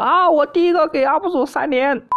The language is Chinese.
啊，我第一个给 up 主三连。